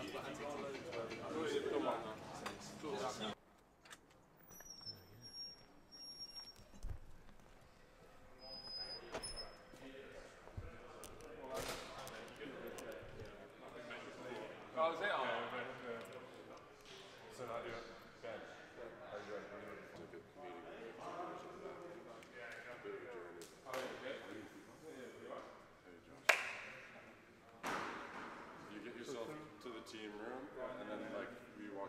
どういうこと?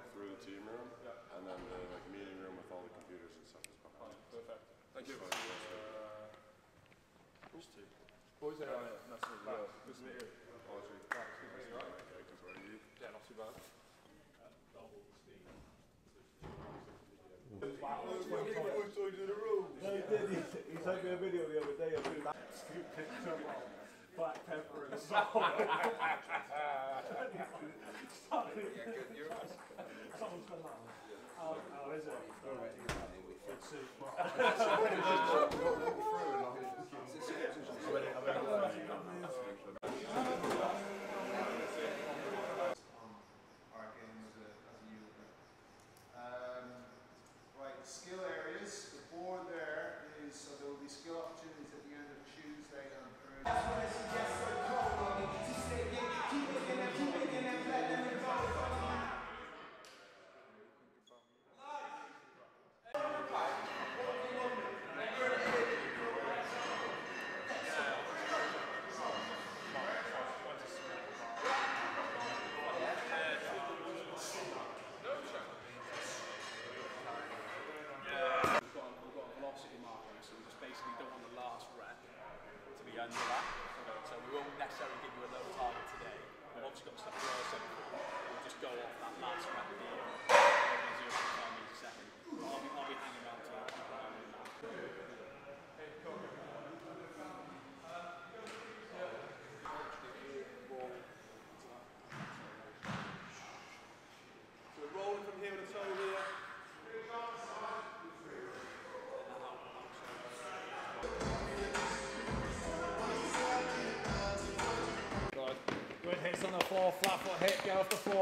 Up through the team room, and then the like meeting room with all the computers and stuff is behind. Perfect. Thank you. That's fine, that's Uh, Boys, uh, nice to meet you. To you. Apology. Me, you alright? Okay, good for you. Yeah, not too bad. No, he did. He, he sent me a video the other day of him picked up black pepper and salt. Someone's gone like, how, how is it? Good soup.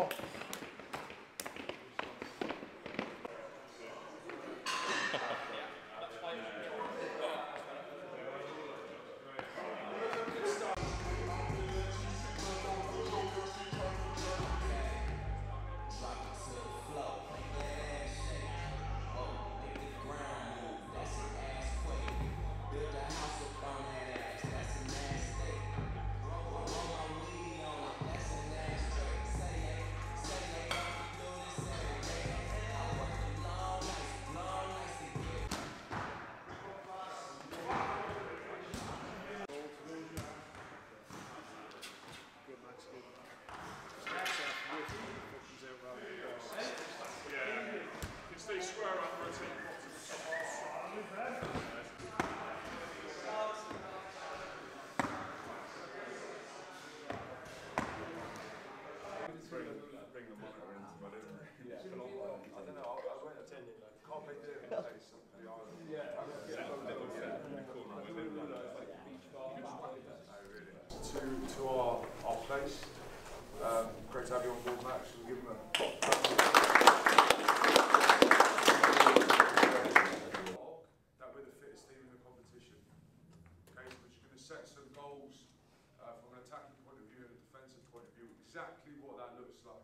Get it. Like, can't make it in case of the island. Yeah. Yeah. To, to our, our place. Um, great to have you on board, Max. We'll give them a that we're the fittest team in the competition. Okay, so we're just going to set some goals uh, from an attacking point of view and a defensive point of view, exactly what that looks like.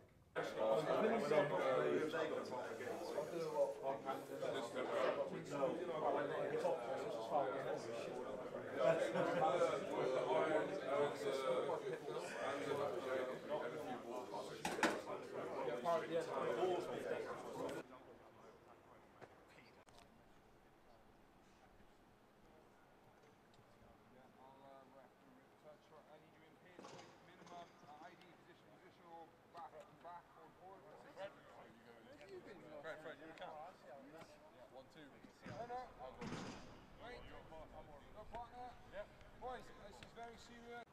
Boys, this is very serious.